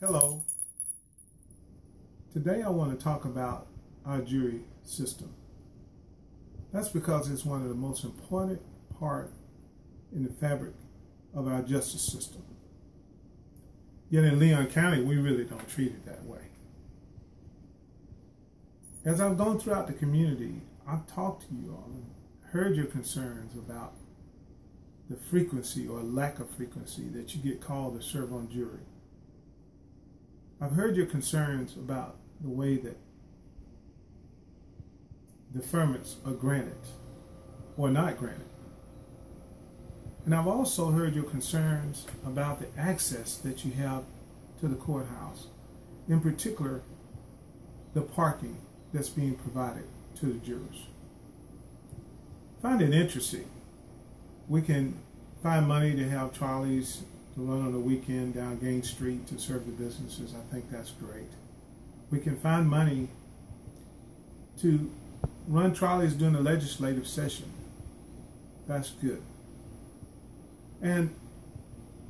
Hello. Today I want to talk about our jury system. That's because it's one of the most important part in the fabric of our justice system. Yet in Leon County, we really don't treat it that way. As I've gone throughout the community, I've talked to you all and heard your concerns about the frequency or lack of frequency that you get called to serve on jury. I've heard your concerns about the way that deferments are granted or not granted. And I've also heard your concerns about the access that you have to the courthouse, in particular, the parking that's being provided to the jurors. Find it interesting. We can find money to have trolleys run on the weekend down Gaines Street to serve the businesses. I think that's great. We can find money to run trolleys during the legislative session. That's good. And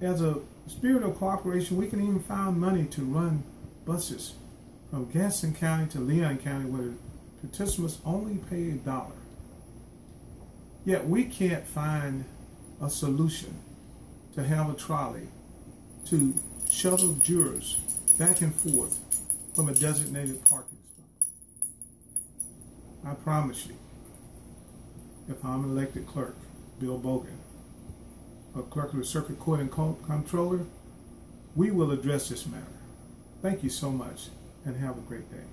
as a spirit of cooperation, we can even find money to run buses from Gadsden County to Leon County where participants only pay a dollar. Yet we can't find a solution to have a trolley to shuttle jurors back and forth from a designated parking spot. I promise you, if I'm an elected clerk, Bill Bogan, or clerk of the circuit court and comptroller, we will address this matter. Thank you so much and have a great day.